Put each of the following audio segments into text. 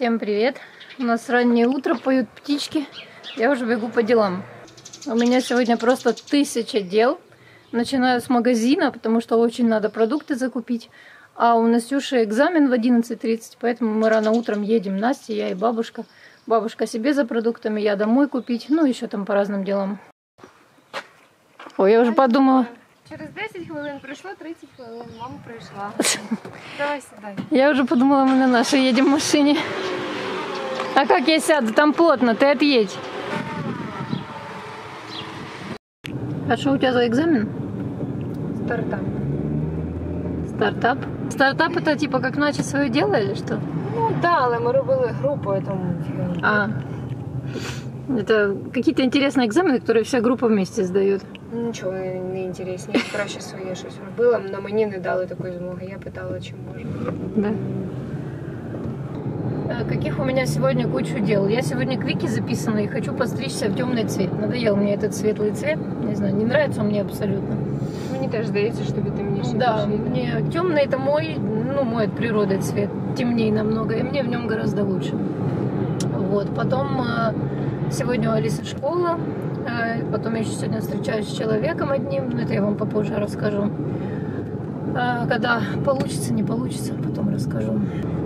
Всем привет! У нас раннее утро, поют птички. Я уже бегу по делам. У меня сегодня просто тысяча дел. Начинаю с магазина, потому что очень надо продукты закупить. А у Настюши экзамен в 11.30, поэтому мы рано утром едем. Настя, я и бабушка. Бабушка себе за продуктами, я домой купить. Ну, еще там по разным делам. Ой, я уже подумала. Через 10 хвилин пройшло, 30 хвилин, мама прийшла. Давай сідай. Я уже подумала, мы на нашей едем в машине. А как я сяду? Там плотно, ты отъедь. А что у тебя за экзамен? Стартап. Стартап? Стартап это типа как начать свое дело или что? Ну да, але ми робили групою, тому А, это какие-то интересные экзамены, которые вся группа вместе сдает. нічого не, не інтересніше. Краще своє щось робила, але мені не дали такої змоги. Я питала, чи можна. Да. Э, Каких у меня сегодня кучу дел. Я сегодня к Вике записана и хочу постричься в темный цвет. Надоел мне этот светлый цвет. Не знаю, не нравится он мне абсолютно. Мені теж здається, що тобі темніше. Да, більше йде. мне темный это мой, ну, мой от природы цвет. Темнее намного, и мне в нем гораздо лучше. Вот, потом э, сегодня у Алисы школа, э, потом я еще сегодня встречаюсь с человеком одним, но это я вам попозже расскажу. Э, Когда получится, не получится, потом расскажу.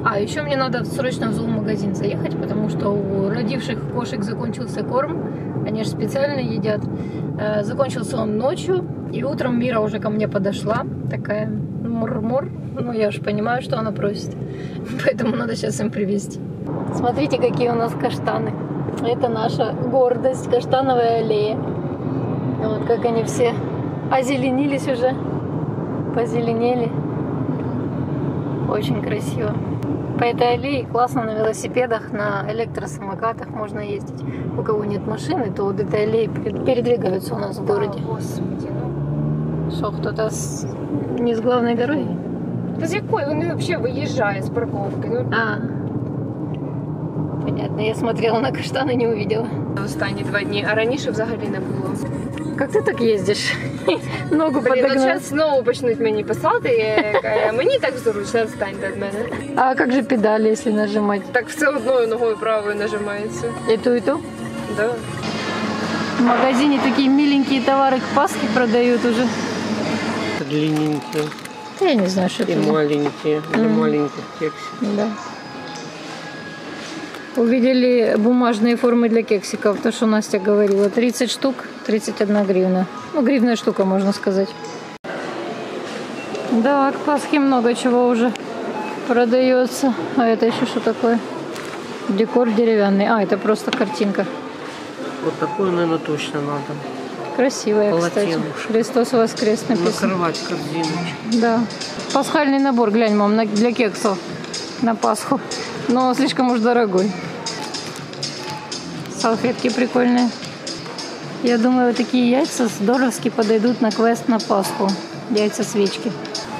А, еще мне надо срочно в зоомагазин заехать, потому что у родивших кошек закончился корм. Они же специально едят. Э, Закончился он ночью, и утром Мира уже ко мне подошла, такая мур-мур. Ну, я уж понимаю, что она просит. Поэтому надо сейчас им привезти. Смотрите, какие у нас каштаны. Это наша гордость, каштановая аллея. Вот как они все озеленились уже, позеленели. Очень красиво. По этой аллее классно на велосипедах, на электросамокатах можно ездить. У кого нет машины, то вот этой аллеей перед- передвигаются у нас в городе. А, Господи, ну. Что, кто-то с... не с главной дороги? Та з якої? Вони взагалі виїжджають з парковки. Ну, А, понятно. Я смотрела на каштаны, не увидела. останні два дні, а раніше взагалі не було. Как ты так ездишь? Ногу Блін, от подогнал. зараз знову почнуть мені писати, я кажу, мені так зручно, відстаньте від мене. А как же педали, если нажимать? Так все одною ногою правою нажимається. И ту, и ту? Да. В магазине такие миленькие товары к Пасхе продают уже. длинненькие Да Я не знаю, что и это. за- маленькие для Мгм. маленьких кексиков. Да. Увидели бумажные формы для кексиков, то, что Настя говорила. 30 штук, 31 гривна. Ну, гривная штука, можно сказать. Да, к Пасхе много чего уже продается. А это еще что такое? Декор деревянный. А, это просто картинка. Вот такую, наверное, точно надо. Красивая, кстати. Полотенушко. Христос воскрес написано. Накрывать корзиночку. Да. Пасхальный набор, глянь, мам, на- для кексов на Пасху. Но слишком уж дорогой. Салфетки прикольные. Я думаю, вот такие яйца здоровски подойдут на квест на Пасху. Яйца-свечки.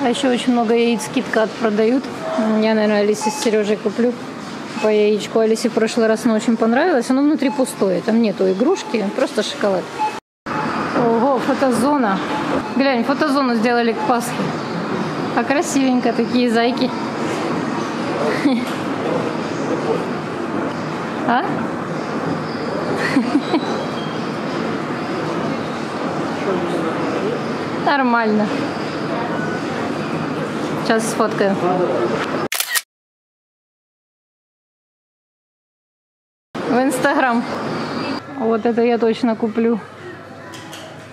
А еще очень много яиц KitKat продают. Я, наверное, Алисе с Сережей куплю по яичку. Алисе в прошлый раз оно очень понравилось. Оно внутри пустое. Там нету игрушки, просто шоколад. Ого, фотозона. Глянь, фотозону сделали к Пасхе. А красивенько такие зайки. А? Нормально. Сейчас сфоткаю. В Инстаграм. Вот это я точно куплю.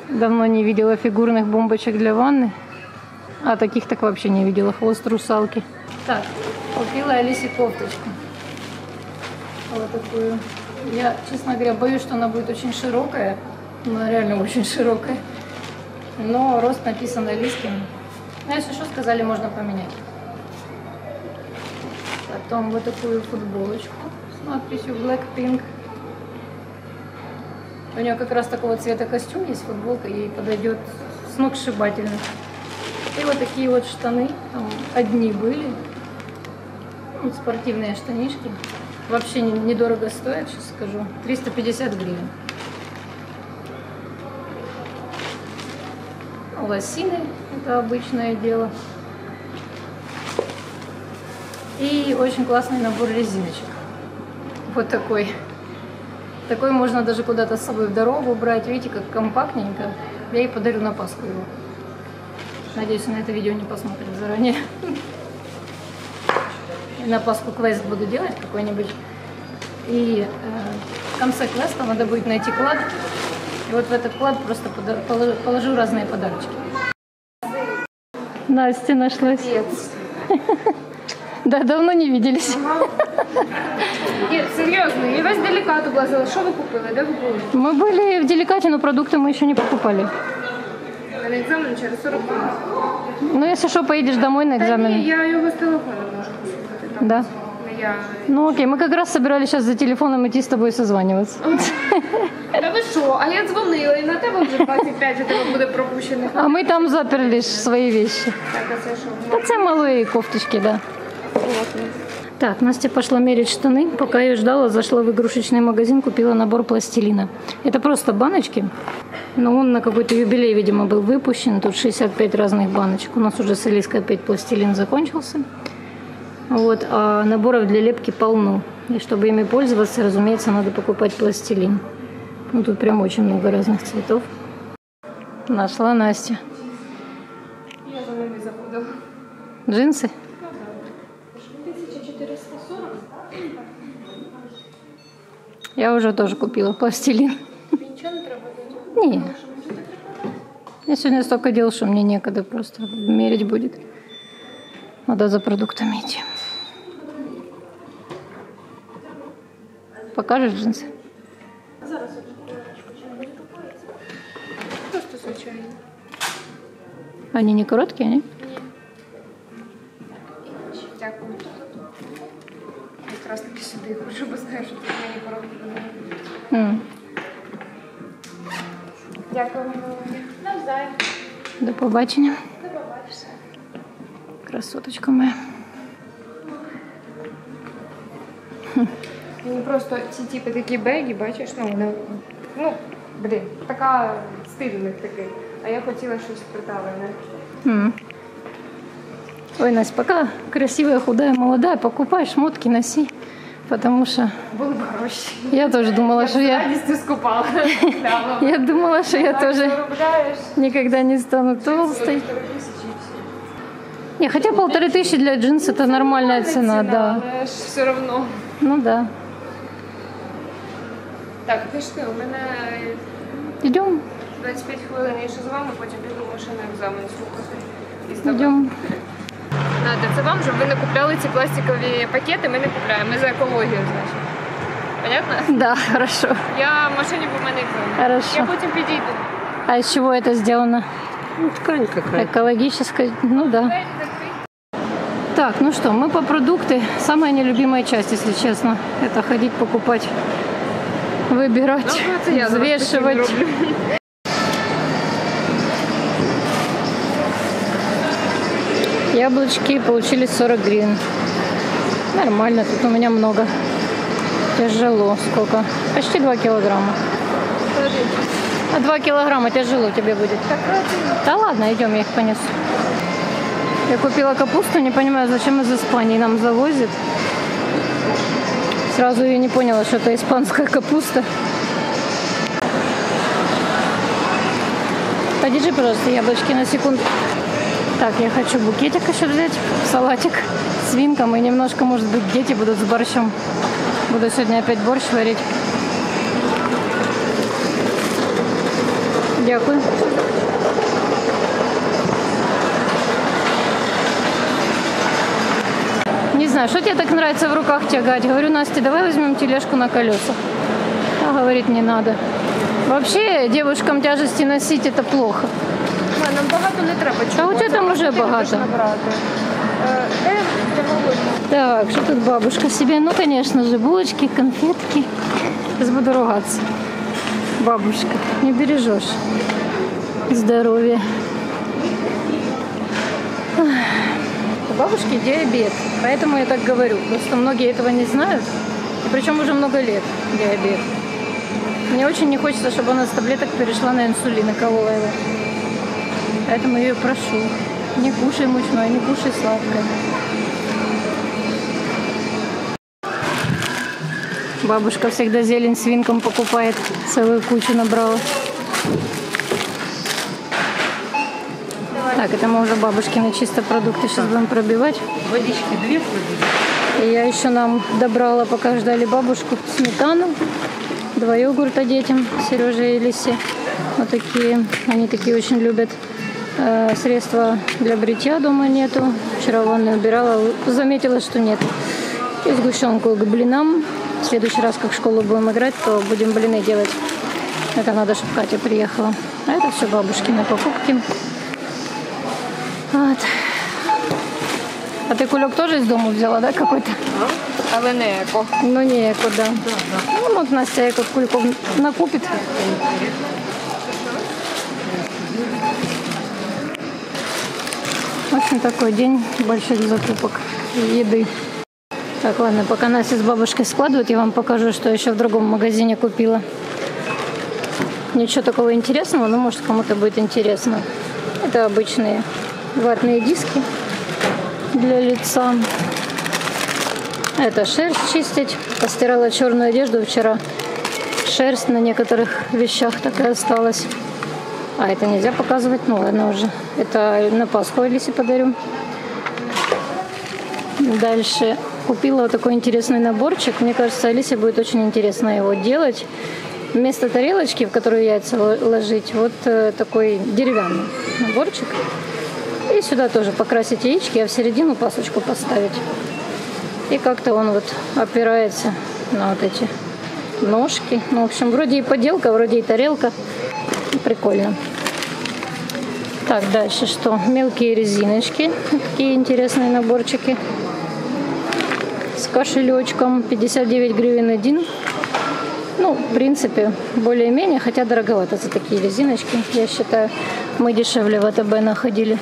Давно не видела фигурных бомбочек для ванны. А таких так вообще не видела. Хвост русалки. Так, купила Алисе кофточку. Вот такую. Я, честно говоря, боюсь, что она будет очень широкая. Она реально очень широкая. Но рост написан Алискин. Ну, если что, сказали, можно поменять. Потом вот такую футболочку с надписью Blackpink. У нее как раз такого цвета костюм есть, футболка, ей подойдет сногсшибательно. И вот такие вот штаны, там одни были. Вот спортивные штанишки. Вообще не- недорого стоят, сейчас скажу. 350 гривен. Ну, Лосины, это обычное дело. И очень классный набор резиночек. Вот такой. Такой можно даже куда-то с собой в дорогу брать. Видите, как компактненько. Я ей подарю на Пасху его. Надеюсь, она это видео не посмотрит заранее. И на Пасху квест буду делать какой-нибудь. И э, в конце квеста надо будет найти клад. И вот в этот клад просто положу, положу разные подарочки. Настя нашлась. Да, давно не виделись. Ні, серйозно, я весь делікат облазила. Що ви купили? Де ви були? Мы были в деликате, но продукты мы еще не покупали. А на екзамен через 40 хвилин. Ну, если что, поедешь домой на Та ні, экзамен. я його з телефону можу послухати. Да. не я. Ну окей, мы как раз собирались сейчас за телефоном идти с тобой созваниваться. Та ви що? А я дзвонила, і на тебе вже 25, у тебе буде пропущених. А мы там заперли ж свои вещи. Так, а це що? Да, це малые кофточки, да. Так, Настя пошла мерить штаны. Пока я ее ждала, зашла в игрушечный магазин, купила набор пластилина. Это просто баночки, но он на какой-то юбилей, видимо, был выпущен. Тут 65 разных баночек. У нас уже с Алиской опять пластилин закончился. Вот, а наборов для лепки полно. И чтобы ими пользоваться, разумеется, надо покупать пластилин. Ну, тут прям очень много разных цветов. Нашла Настя. Я за ними заходила. Джинсы? Я уже тоже купила пластилин. Не. Я сегодня столько дел, что мне некогда просто мерить будет. Надо за продуктами идти. Покажешь джинсы? Они не короткие, они? Побачення. До побачення. Красоточка моя. Мені просто ці типи такі бегі, бачиш, ну вони, ну, блін, така стильних таких. А я хотіла щось приталене. М. Ой, Настя, пока красивая, худая, молодая, покупай шмотки, носи. Потому что Були б гроші. я тоже думала, что з я... радістю скупала. Я думала, что я тоже Заробляєш. никогда не стану толстой. Не, хотя полторы тысячи для джинс это нормальная цена, да. Але ж все одно. Ну да. Так, пішли, у мене Идем, 25 хвилин я ще з вами, потім піду в машину екзамен слухати. І здавати. идем. Надо, це вам, щоб ви не купляли ці пластикові пакети, ми не купляємо. Ми за екологію, значить. Понятно? Да, хорошо. Я в машині, бо в мене екзамен. Хорошо. Я потім підійду. А из чего это сделано? Ну, ткань какая. Экологическая, ну да. Двері закрий. Так, ну что, мы по продукты. Самая нелюбимая часть, если честно, это ходить покупать, выбирать, Ну, це я зараз взвешивать. постійно роблю. Яблочки получились 40 гривен. Нормально, тут у меня много. Тяжело. Сколько? Почти 2 килограмма. А 2 килограмма тяжело тебе будет. Да ладно, идем, я их понесу. Я купила капусту, не понимаю, зачем из Испании нам завозят. Сразу я не поняла, что это испанская капуста. Подержи, пожалуйста, яблочки на секунду. Так, я хочу букетик еще взять, салатик с винком и немножко, может быть, дети будут с борщом. Буду сегодня опять борщ варить. Дякую. Не знаю, что тебе так нравится в руках тягать? Говорю, Настя, давай возьмем тележку на колесах. А говорит, не надо. Вообще девушкам тяжести носить это плохо. А, Нам багато не треба. А у тебе там уже багато. Де? Так, что тут бабушка себе? Ну, конечно же, булочки, конфетки. Сейчас буду ругаться. Бабушка, не бережешь здоровье. У бабушки диабет, поэтому я так говорю. Просто многие этого не знают. И причем уже много лет диабет. Мне очень не хочется, чтобы она с таблеток перешла на инсулин и колола его. Поэтому я ее прошу. Не кушай мучное, не кушай сладкое. Бабушка всегда зелень свинкам покупает. Целую кучу набрала. Так, это мы уже бабушкины чисто продукты сейчас будем пробивать. Водички две. И я еще нам добрала, пока ждали бабушку, сметану, два йогурта детям, Сереже и Лисе. Вот такие, они такие очень любят. Э, средства для бритья дома нету. Вчера в ванной убирала, заметила, что нет. И сгущенку к блинам. В следующий раз, как в школу будем играть, то будем блины делать. Это надо, чтобы Катя приехала. А это все бабушкины покупки. Вот. А ты кулек тоже из дома взяла, да, какой-то? Але не еко. Ну, не куда. Ну, вот Настя эко кульков накупит. Такой день больших закупок еды. Так, ладно, пока Настя с бабушкой складывают, я вам покажу, что еще в другом магазине купила. Ничего такого интересного, но может кому-то будет интересно. Это обычные ватные диски для лица. Это шерсть чистить. Постирала черную одежду вчера. Шерсть на некоторых вещах такая осталась. А это нельзя показывать, ну ладно уже. Это на Пасху Алисе подарю. Дальше купила вот такой интересный наборчик. Мне кажется, Алисе будет очень интересно его делать. Вместо тарелочки, в которую яйца ло- ложить, вот э, такой деревянный наборчик. И сюда тоже покрасить яички, а в середину пасочку поставить. И как-то он вот опирается на вот эти ножки. Ну, в общем, вроде и поделка, вроде и тарелка. Прикольно. Так, дальше что? Мелкие резиночки. Такие интересные наборчики. С кошелечком. 59 гривен один. Ну, в принципе, более-менее, хотя дороговато за такие резиночки, я считаю. Мы дешевле в АТБ находили.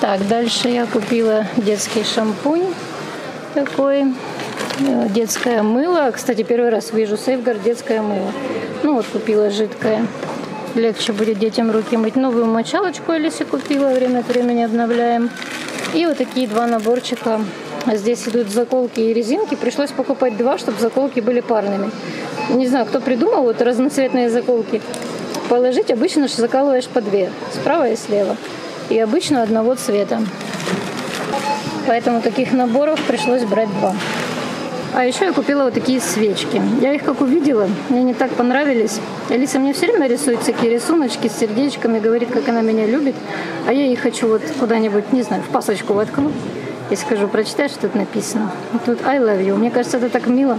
Так, дальше я купила детский шампунь такой, э, детское мыло. Кстати, первый раз вижу Сейфгард детское мыло. Ну вот купила жидкое. Легче будет детям руки мыть. Новую мочалочку Алисе купила, время от времени обновляем. И вот такие два наборчика. Здесь идут заколки и резинки. Пришлось покупать два, чтобы заколки были парными. Не знаю, кто придумал вот разноцветные заколки. Положить обычно же закалываешь по две, справа и слева. И обычно одного цвета. Поэтому таких наборов пришлось брать два. А еще я купила вот такие свечки. Я их как увидела, мне не так понравились. Алиса мне все время рисует всякие рисуночки с сердечками, говорит, как она меня любит. А я ей хочу вот куда-нибудь, не знаю, в пасочку воткну. И скажу, прочитай, что тут написано. И тут I love you. Мне кажется, это так мило.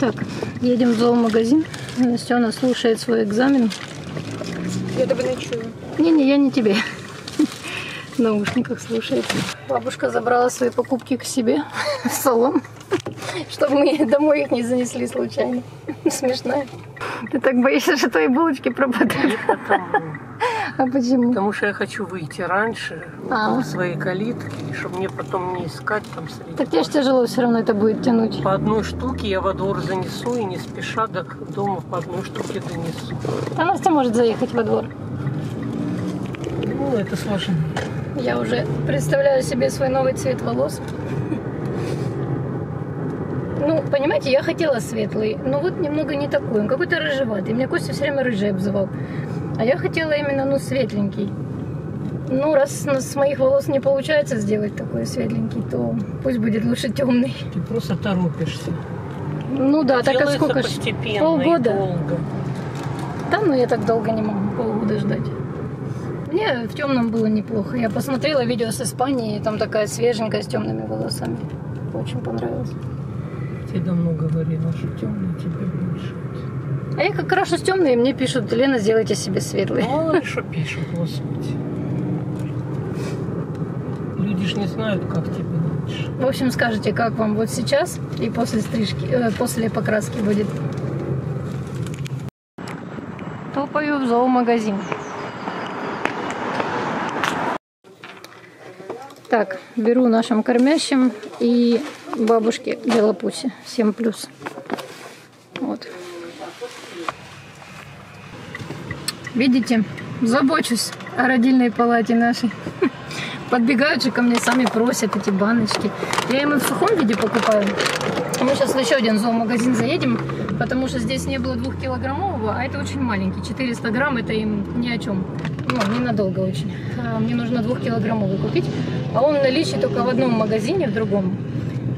Так, едем в зоомагазин. Настена слушает свой экзамен. Я тебе не чую. Не-не, я не тебе. В наушниках слушает. Бабушка забрала свои покупки к себе в салон, чтобы мы домой их не занесли случайно. Смешная. Ты так боишься, что твои булочки пропадут? А почему? Потому что я хочу выйти раньше А. в своей калитке, чтобы мне потом не искать там среди. Так тебе ж тяжело все равно это будет тянуть. По одной штуке я во двор занесу и не спеша до дома по одной штуке донесу. А Настя может заехать во двор. Ну, это сложно. Я уже представляю себе свой новый цвет волос. Ну, понимаете, я хотела светлый, но вот немного не такой, он какой-то рыжеватый. Меня Костя все время рыжий обзывал. А я хотела именно, ну, светленький. Ну, раз с- моих волос не получается сделать такой светленький, то пусть будет лучше темный. Ты просто торопишься. Ну да, так как Делается сколько постепенно Полгода? долго. Да, ну я так долго не могу полгода ждать. Мне в темном было неплохо. Я посмотрела видео с Испании, там такая свеженькая с темными волосами. Очень понравилось. Тебе давно говорила, что темный тебе больше. А я как крашу с темной, и мне пишут, Лена, сделайте себе светлый. Мало ли что пишут, господи. Люди ж не знают, как тебе лучше. В общем, скажите, как вам вот сейчас и после стрижки, э, после покраски будет? Топаю в зоомагазин. Так, беру нашим кормящим и бабушке Белопусе. 7 плюс. Вот. Видите, забочусь о родильной палате нашей. подбегают же ко мне, сами просят эти баночки. Я им и в сухом виде покупаю. Мы сейчас в еще один зоомагазин заедем, потому что здесь не было двухкилограммового, а это очень маленький. 400 грамм это им ни о чем. Ну, ненадолго очень. А Мне нужно двухкилограммовый купить. А он в наличии только в одном магазине, в другом.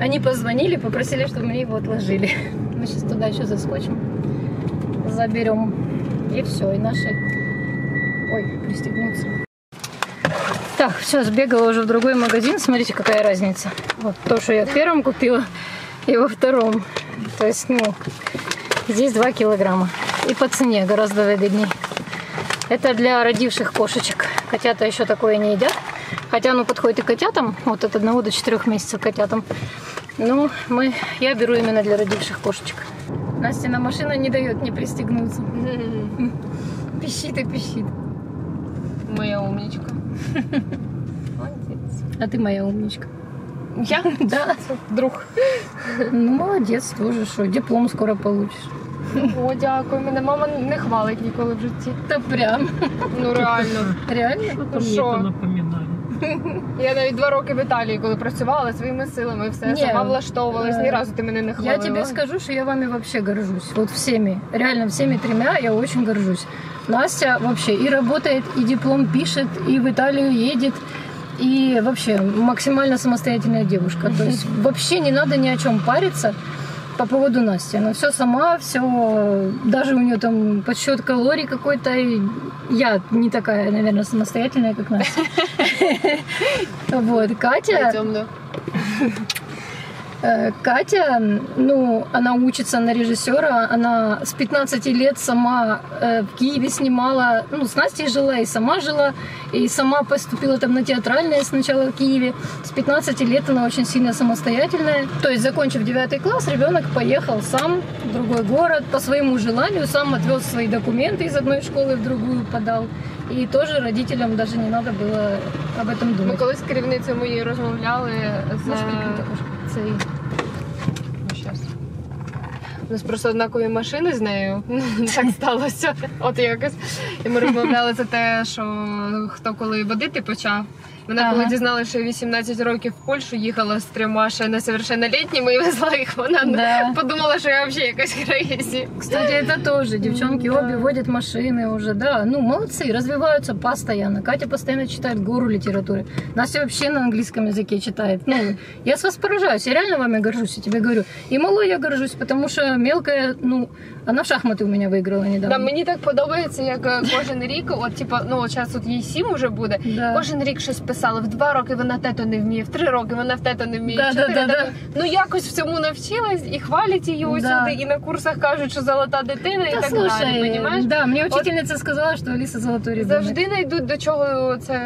Они позвонили, попросили, чтобы мне его отложили. Мы сейчас туда еще заскочим, заберем. И все, и наши... Ой, пристегнуться. Так, все, сбегала уже в другой магазин. Смотрите, какая разница. Вот то, что я в первом купила, и во втором. То есть, ну, здесь 2 килограмма. И по цене гораздо выгодней. Это для родивших кошечек. Котята еще такое не едят. Хотя оно подходит и котятам. Вот от 1 до 4 месяцев котятам. Но мы, я беру именно для родивших кошечек. Настя машина не дает мне пристегнуться. Пищит и пищит. Моя умничка. А ты моя умничка. Я? Да. Друг. Ну, молодец тоже, що диплом скоро получишь. О, дякую. Мене мама не хвалить ніколи в житті. Та прям. Ну реально. Реально? Это напоминает. Я навіть два роки в Італії, коли працювала своїми силами, все Ні. сама влаштовувалась. Ні Е, разу ти мене не хвалила. Я тебе скажу, что я вами вообще горжусь. Вот всеми. Реально всеми тремя я очень горжусь. Настя вообще и работает, и диплом пишет, и в Италию едет. И вообще максимально самостоятельная девушка. То есть вообще не надо ни о чем париться по поводу Насти. Она все сама, все, даже у нее там подсчет калорий какой-то. Я не такая, наверное, самостоятельная, как Настя. Вот, Катя, Катя, ну, она учится на режиссера, она с 15 лет сама э, в Киеве снимала, ну, с Настей жила и сама жила, и сама поступила там на театральное сначала в Киеве. С 15 лет она очень сильно самостоятельная. То есть, закончив 9 класс, ребенок поехал сам в другой город по своему желанию, сам отвез свои документы из одной школы в другую подал. И тоже родителям даже не надо было об этом Ми думать. колись з керівницею моєю розмовляли з Можешь прикрыть окошко? цей. Ну. У нас просто однакові машини з нею. Так сталося. От якось. І ми розмовляли за те, що хто коли водити почав. Вона Ага. коли дізналася, що 18 років в Польщу їхала з трьома ще несовершеннолітніми і везла їх, вона Да. подумала, що я взагалі якась крейзі. Кстати, это тоже. Девчонки Да. обе водят машины уже, да. Ну, молодцы, развиваются постоянно. Катя постоянно читает гору литературы. Настя вообще на английском языке читает. Ну, я с вас поражаюсь. Я реально вами горжусь, я тебе говорю. И малой я горжусь, потому что мелкая, ну, она в шахматы у меня выиграла недавно. Да, мені так подобається, як е, кожен рік, от типа, ну от зараз от їй сім уже буде. Да. Кожен рік щось писала. В два роки вона тето не вміє, в три роки вона в тето не вміє. Да, в да, чотири да, тето- Ну якось в цьому навчилась і хвалять її усюди, Да. і на курсах кажуть, що золота дитина і Да, так слушай, далі. Понімаєш? да, мне учительница сказала, что Алиса золотой ребенок. Завжди знайдуть до чого це.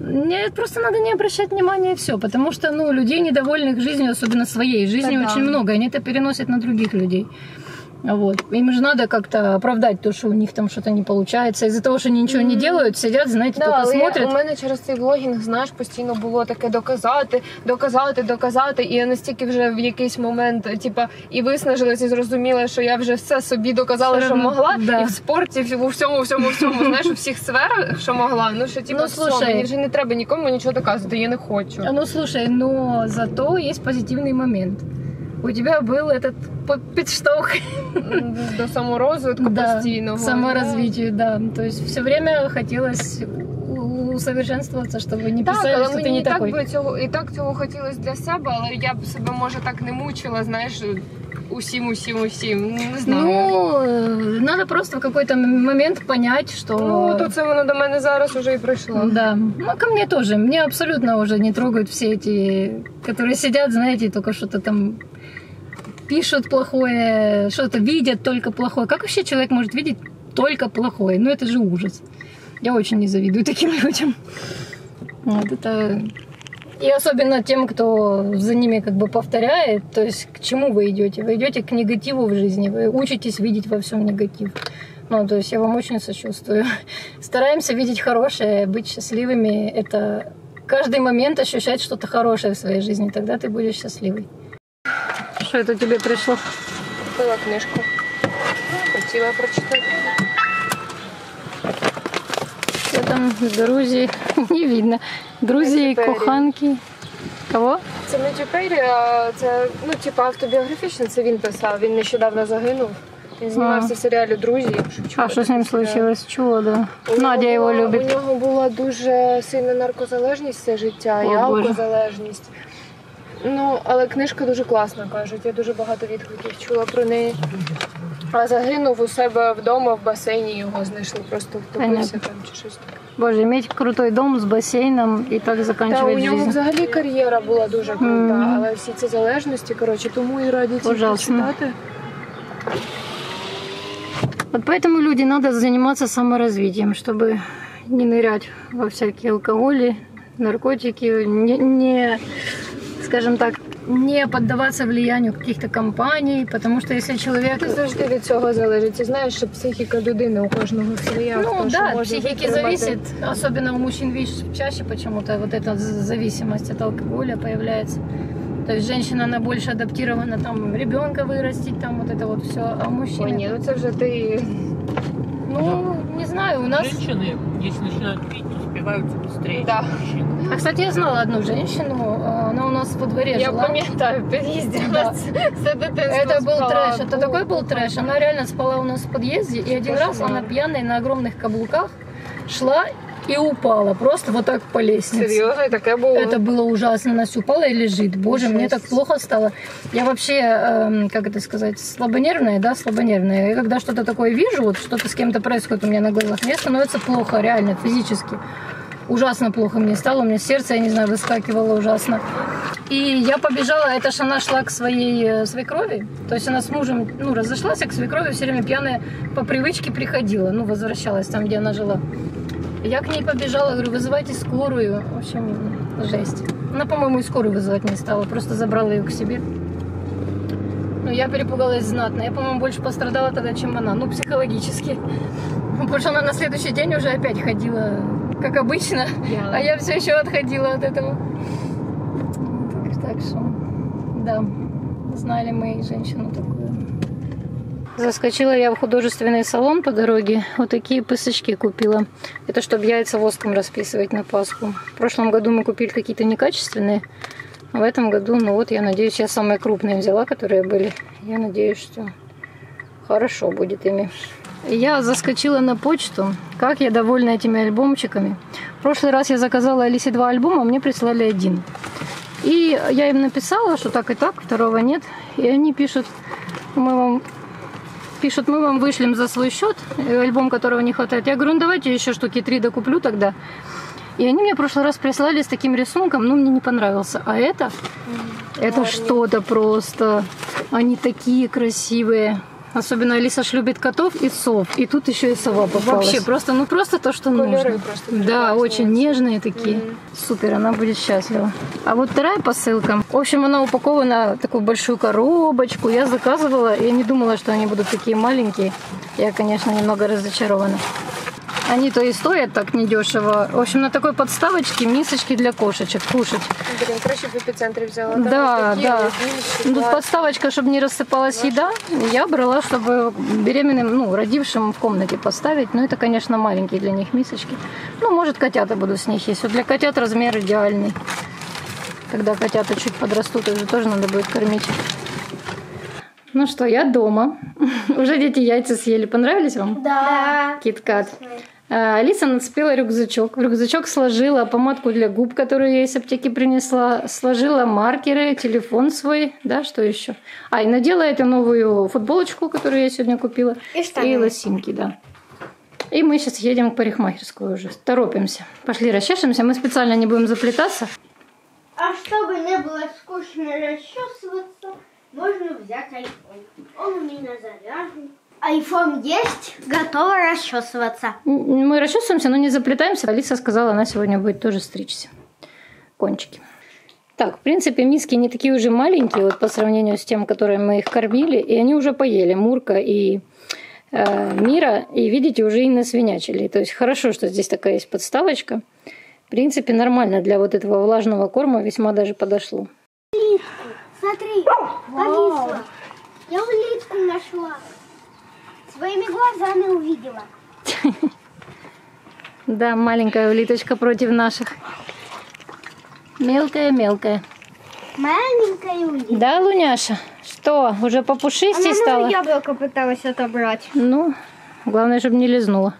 Нет, просто надо не обращать внимания и все, потому что, ну, людей недовольных жизнью, особенно своей жизнью, Да-да. очень много, и они это переносят на других людей. Вот. Им же надо как-то оправдать то, что у них там что-то не получается. Из-за того, что они ничего не делают, сидят, знаете, Да, только але смотрят. у мене через цей блогінг, знаєш, постійно було таке доказати, доказати, доказати. І я настільки вже в якийсь момент, типа, і виснажилась, і зрозуміла, що я вже все собі доказала, Все що могла, да. і в спорті, у всьому, всьому, всьому, знаєш, у всіх сферах, що могла. Ну що типа, Ну, все, слушай. мені вже не треба нікому нічого доказувати, я не хочу. Ну, слушай, но зато есть позитивный момент. У тебя был этот по- подштовх До саморозвитку да, постійного. к саморазвитию, да. То есть все время хотелось у- усовершенствоваться, чтобы не Так, писали, але что ты мені не і так такой. би цього і так цього хотілося для себе, але я б себе може так не мучила, знаєш, усім, усім, усім. Не знаю. Ну, э, надо просто в какой-то м- момент понять, что... Ну, то це воно до мене зараз уже і прийшло. Да. Ну, ко мне тоже. Мне абсолютно уже не трогают все эти, которые сидят, знаете, только что-то там пишут плохое, что-то видят только плохое. Как вообще человек может видеть только плохое? Ну, это же ужас. Я очень не завидую таким людям. Вот это... и особенно тем, кто за ними как бы повторяет, то есть к чему вы идете? Вы идете к негативу в жизни, вы учитесь видеть во всем негатив. Ну, то есть я вам очень сочувствую. Стараемся видеть хорошее, быть счастливыми. Это каждый момент ощущать что-то хорошее в своей жизни, тогда ты будешь счастливый. Что это тебе пришло? Купила книжку. Хотіла прочитати. Что там Грузии? Не видно. Теперь. коханки. Кого? Це не Пері, а це ну, типу, автобіографічно, це він писав. Він нещодавно загинув. Він знімався в серіалі Друзі. якщо чули А что с ним случилось? Чего, да? У Надя нього его була- любит. У нього була дуже сильна наркозалежність все життя і О, Боже. алкозалежність. Ну, але книжка дуже класна, кажуть. Я дуже багато відгуків чула про неї. А загинув у себе вдома в басейні, його знайшли, просто втопився Понятно. там чи щось таке. Боже, иметь крутой дом с бассейном и так Та заканчивать у нього жизнь. взагалі кар'єра була дуже крута, Мгм. але всі ці залежності, коротше, тому і радять їх Ужасно. почитати. Вот поэтому люди надо заниматься саморазвитием, чтобы не нырять во всякие алкоголи, наркотики, не, не, скажем так, не поддаваться влиянию каких-то компаний, потому что если человек... Це завжди від цього залежить. Ти знаєш, що психіка людини у кожного своя. Ну хто що да, от може психики витримати. зависит, особенно у мужчин, видишь, чаще почему-то вот эта з- зависимость от алкоголя появляется. То есть женщина, она больше адаптирована, там, ребенка вырастить, там, вот это вот все, а у мужчины... Ой, ні, ну це вже ти. Ну, не знаю, у нас... Женщины, если начинают пить, успеваются быстрее, Да. чем мужчины. А, кстати, я знала одну женщину, а, она у нас во дворе Я жила. пам'ятаю, в під'їзді у Да. нас все дитинство Это был спала. трэш, это такой был трэш. Она реально спала у нас в подъезде, и один раз Кошмар. она пьяная на огромных каблуках шла и упала, просто вот так по лестнице. Серйозно, таке було. Это было ужасно. Настя упала и лежит. Боже, мне так Жесть. плохо стало. Я вообще, эм, как это сказать, слабонервная, да, слабонервная. И когда что-то такое вижу, вот что-то с кем-то происходит у меня на глазах, мне становится плохо, реально, физически. Ужасно плохо мне стало, у меня сердце, я не знаю, выскакивало ужасно. И я побежала, это ж она шла к своей э, свекрови, то есть она с мужем, ну, разошлась, а к свекрови все время пьяная по привычке приходила, ну, возвращалась там, где она жила. Я к ней побежала, говорю, вызывайте скорую. В общем, жесть. Она, по-моему, и скорую вызывать не стала, просто забрала ее к себе. Ну, я перепугалась знатно. Я, по-моему, больше пострадала тогда, чем она. Ну, психологически. Потому что она на следующий день уже опять ходила, как обычно. А я все еще отходила от этого. Так, что, да, знали мы женщину такую. Заскочила я в художественный салон по дороге. Вот такие пысочки купила. Это чтобы яйца воском расписывать на Пасху. В прошлом году мы купили какие-то некачественные. А в этом году, ну вот, я надеюсь, я самые крупные взяла, которые были. Я надеюсь, что хорошо будет ими. Я заскочила на почту. Как я довольна этими альбомчиками. В прошлый раз я заказала Алисе два альбома, мне прислали один. И я им написала, что так и так, второго нет. И они пишут, мы вам пишут, мы вам вышлем за свой счет альбом, которого не хватает. Я говорю, ну давайте еще штуки три докуплю тогда. И они мне в прошлый раз прислали с таким рисунком, но мне не понравился. А это, это что-то просто. Они такие красивые. Особенно Алиса ж любит котов и сов. И тут еще и сова попалась. Вообще просто, ну просто то, что Кольоры нужно. просто Да, очень нежные такие. Супер, она будет счастлива. А вот вторая посылка. В общем, она упакована в такую большую коробочку. Я заказывала, я не думала, что они будут такие маленькие. Я, конечно, немного разочарована. Они-то и стоят так недешево. В общем, на такой подставочке мисочки для кошечек кушать. Блін, краще б в епіцентрі взяла. Там Да, ось такі, да. ось більші, Ну, Тут класні. подставочка, чтобы не рассыпалась еда. Я брала, чтобы беременным, ну, родившим в комнате поставить. Но это, конечно, маленькие для них мисочки. Ну, может, котята буду с них есть. Вот для котят размер идеальный. Когда котята чуть подрастут, их же тоже надо будет кормить. Ну что, я дома. Уже дети яйца съели. Понравились вам? Да. Киткат. А, Алиса нацепила рюкзачок. В рюкзачок сложила помадку для губ, которую я из аптеки принесла. Сложила маркеры, телефон свой. Да, что еще? А, и надела эту новую футболочку, которую я сегодня купила. И штаны. И лосинки, да. И мы сейчас едем к парикмахерскую уже. Торопимся. Пошли расчешемся. Мы специально не будем заплетаться. А чтобы не было скучно расчесываться, можно взять айфон. Он у меня заряжен. Айфон есть, готово расчесываться. Мы расчесываемся, но не заплетаемся. Алиса сказала, она сегодня будет тоже стричься. Кончики. Так, в принципе, миски не такие уже маленькие, вот по сравнению с тем, которые мы их кормили, и они уже поели, Мурка и э, Мира, и видите, уже и насвинячили. То есть хорошо, что здесь такая есть подставочка. В принципе, нормально для вот этого влажного корма весьма даже подошло. Смотри, повисла. Я улитку нашла. Своими глазами увидела. Да, маленькая улиточка против наших. Мелкая-мелкая. Маленькая улитка. Да, Луняша? Что, уже попушистей стала? яблоко пыталась отобрать. Ну, главное, чтобы не лизнула.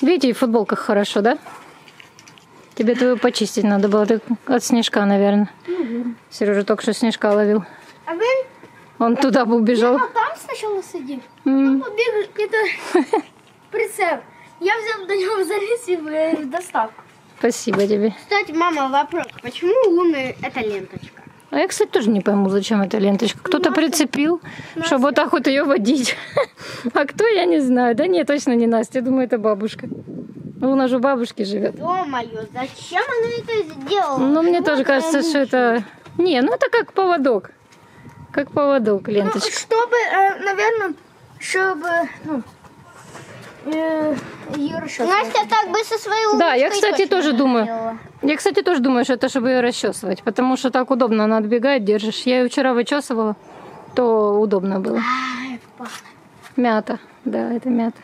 Видите, и в футболках хорошо, да? Тебе твою почистить надо было. Ты от снежка, наверное. Сережа только что снежка ловил. А вы Он туда бы убежал. там сначала сидим? М, Побегай, это прицеп. Я взял до него залез и в доставку. Спасибо тебе. Кстати, мама, вопрос. Почему луны это ленточка? А я, кстати, тоже не пойму, зачем эта ленточка. Кто-то прицепил, чтобы вот так вот ее водить. А кто, я не знаю. Да нет, точно не Настя. Я думаю, это бабушка. Ну, у нас же у бабушки живет. Ё-моё, зачем она это сделала? Ну, мне Почему тоже кажется, что это... Не, ну это как поводок. Как поводок, Ну, ленточка. чтобы, наверное, чтобы ну, ее Настя так бы со своей Да, я, кстати, тоже думаю. Я, кстати, тоже думаю, что это чтобы ее расчесывать, потому что так удобно, она отбегает, держишь. Я ее вчера вычесывала, то удобно было. Ай, пахнет. Мята, да, это мята.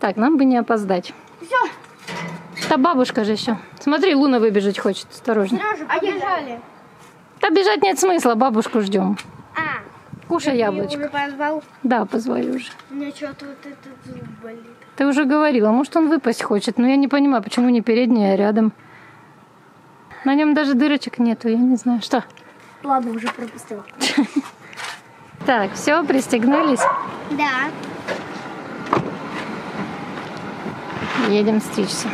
Так, нам бы не опоздать. Все, Та бабушка же еще. Смотри, Луна выбежать хочет, осторожно. Сережа, побежали. Да бежать нет смысла, бабушку ждем. А, Кушай яблочко. уже позвал? Да, позвали уже. У меня что-то вот этот зуб болит. Ты уже говорила, может он выпасть хочет, но я не понимаю, почему не передний, а рядом. На нем даже дырочек нету, я не знаю, что. Ладно, уже пропустила. Так, все, пристегнулись, Да. едем стричься.